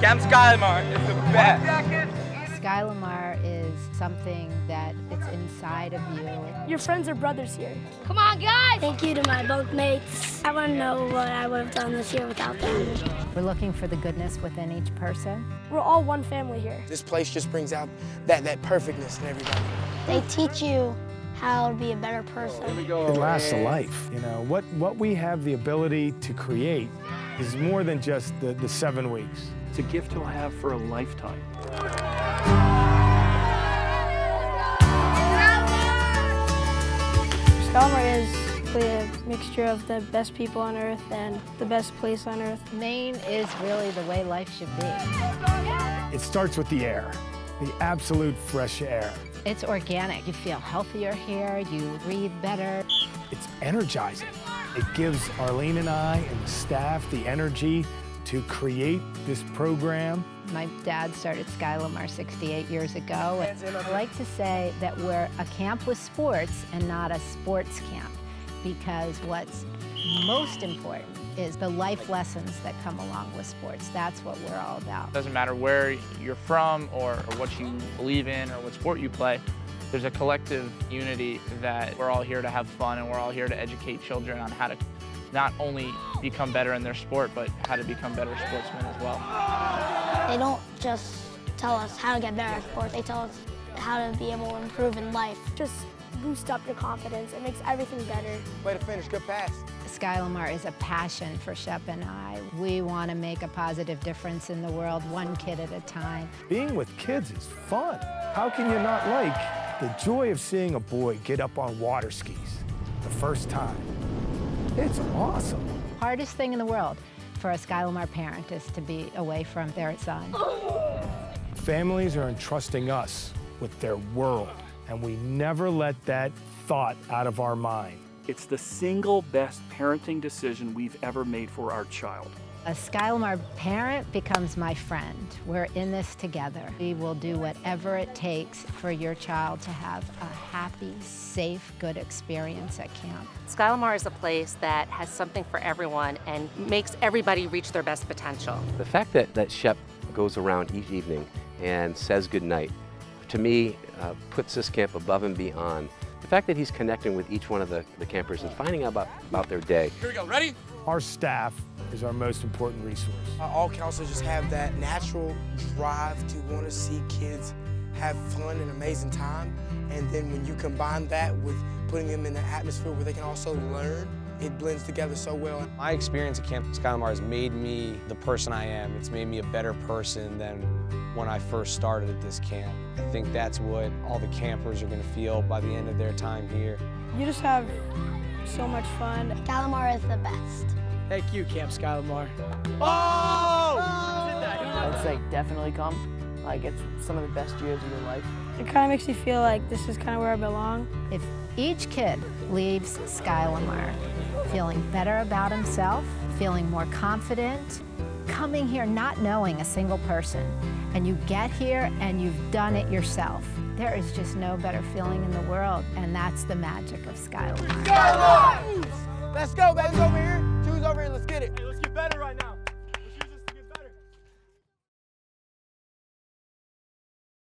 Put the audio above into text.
Camp Skylemar is the best. Skylemar is something that it's inside of you. Your friends are brothers here. Come on, guys! Thank you to my bunkmates. I want to know what I would have done this year without them. We're looking for the goodness within each person. We're all one family here. This place just brings out that, that perfectness in everybody. They teach you how to be a better person. It lasts a life, you know. What, what we have the ability to create is more than just the, the seven weeks. It's a gift he'll have for a lifetime. Skylemar is a mixture of the best people on earth and the best place on earth. Maine is really the way life should be. It starts with the air, the absolute fresh air. It's organic. You feel healthier here, you breathe better. It's energizing. It gives Arlene and I and the staff the energy to create this program. My dad started Skylemar 68 years ago. I like to say that we're a camp with sports and not a sports camp because what's most important is the life lessons that come along with sports. That's what we're all about. Doesn't matter where you're from or, or what you believe in or what sport you play, there's a collective unity that we're all here to have fun and we're all here to educate children on how to not only become better in their sport, but how to become better sportsmen as well. They don't just tell us how to get better at sports, they tell us how to be able to improve in life. Just boost up your confidence. It makes everything better. Way to finish, good pass. Skylemar is a passion for Shep and I. We want to make a positive difference in the world, one kid at a time. Being with kids is fun. How can you not like the joy of seeing a boy get up on water skis the first time? It's awesome. Hardest thing in the world for a Skylemar parent is to be away from their son. Families are entrusting us with their world, and we never let that thought out of our mind. It's the single best parenting decision we've ever made for our child. A Skylemar parent becomes my friend. We're in this together. We will do whatever it takes for your child to have a happy, safe, good experience at camp. Skylemar is a place that has something for everyone and makes everybody reach their best potential. The fact that, that Shep goes around each evening and says goodnight, to me, uh, puts this camp above and beyond. The fact that he's connecting with each one of the, the campers and finding out about, about their day. Here we go, ready? Our staff is our most important resource. Uh, all counselors just have that natural drive to want to see kids have fun and amazing time. And then when you combine that with putting them in an atmosphere where they can also learn, it blends together so well. My experience at Camp Skylemar has made me the person I am. It's made me a better person than when I first started at this camp. I think that's what all the campers are going to feel by the end of their time here. You just have so much fun. Skylemar is the best. Thank you, Camp Skylemar. Oh! I'd say definitely come. Like, it's some of the best years of your life. It kind of makes you feel like this is kind of where I belong. If each kid leaves Skylemar feeling better about himself, feeling more confident, coming here not knowing a single person, and you get here and you've done it yourself, there is just no better feeling in the world, and that's the magic of Skylemar. Skylemar! Let's go, baby. Over here.